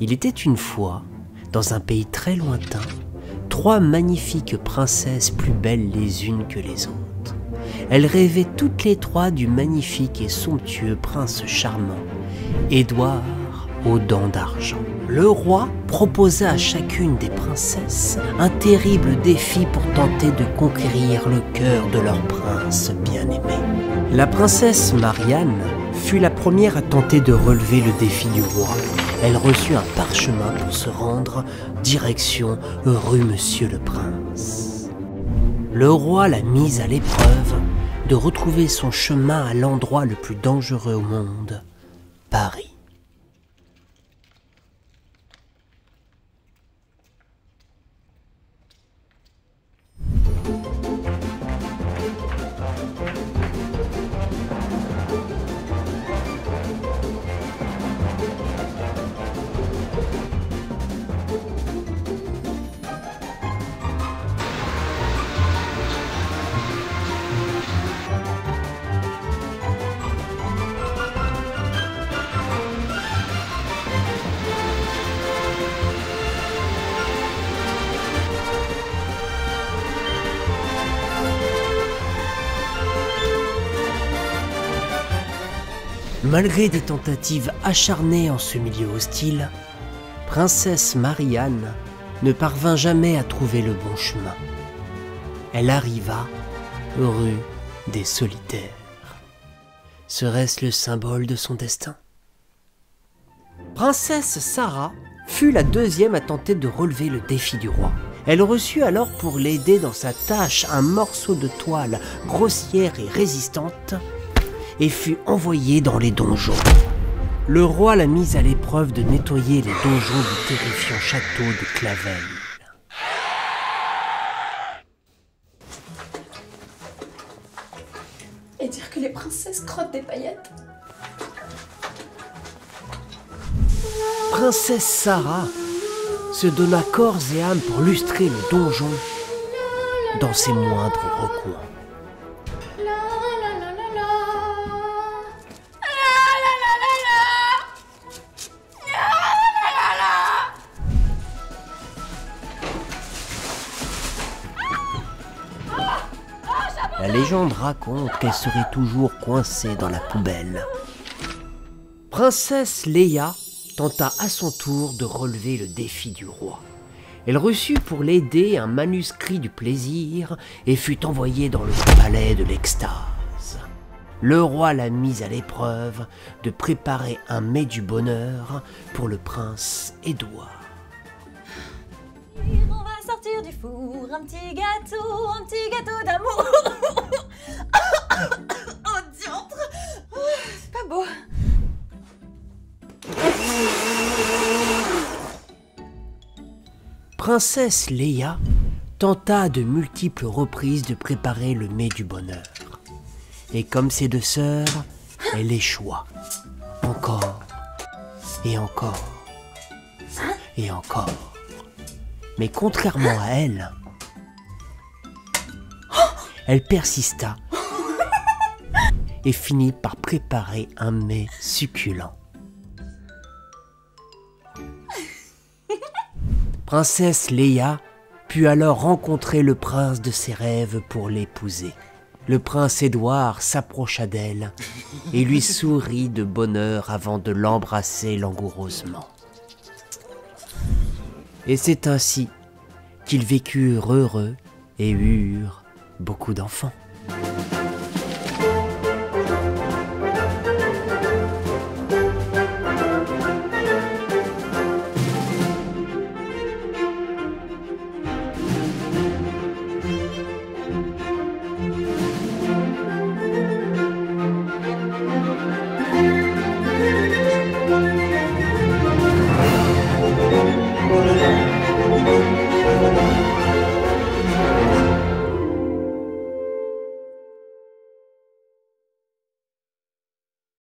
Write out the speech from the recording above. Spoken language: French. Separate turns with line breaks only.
Il était une fois, dans un pays très lointain, trois magnifiques princesses plus belles les unes que les autres. Elles rêvaient toutes les trois du magnifique et somptueux prince charmant, Édouard aux dents d'argent. Le roi proposa à chacune des princesses un terrible défi pour tenter de conquérir le cœur de leur prince bien-aimé. La princesse Marianne fut la première à tenter de relever le défi du roi. Elle reçut un parchemin pour se rendre direction rue Monsieur le Prince. Le roi la mise à l'épreuve de retrouver son chemin à l'endroit le plus dangereux au monde, Paris. Malgré des tentatives acharnées en ce milieu hostile, Princesse Marianne ne parvint jamais à trouver le bon chemin. Elle arriva rue des Solitaires. Serait-ce le symbole de son destin? Princesse Sarah fut la deuxième à tenter de relever le défi du roi. Elle reçut alors pour l'aider dans sa tâche un morceau de toile grossière et résistante et fut envoyée dans les donjons. Le roi la mise à l'épreuve de nettoyer les donjons du terrifiant château de Clavel.
Et dire que les princesses crottent des paillettes
Princesse Sarah se donna corps et âme pour lustrer le donjon dans ses moindres recoins. La légende raconte qu'elle serait toujours coincée dans la poubelle. Princesse Léa tenta à son tour de relever le défi du roi. Elle reçut pour l'aider un manuscrit du plaisir et fut envoyée dans le palais de l'extase. Le roi la mit à l'épreuve de préparer un mets du bonheur pour le prince Édouard.
Sortir du four, un petit gâteau, un petit gâteau d'amour. oh diantre Oh, C'est pas beau.
Princesse Léa tenta à de multiples reprises de préparer le mets du bonheur. Et comme ses deux sœurs, elle échoua. Encore et encore et encore. Mais contrairement à elle, elle persista et finit par préparer un mets succulent. Princesse Léa put alors rencontrer le prince de ses rêves pour l'épouser. Le prince Édouard s'approcha d'elle et lui sourit de bonheur avant de l'embrasser langoureusement. Et c'est ainsi qu'ils vécurent heureux et eurent beaucoup d'enfants.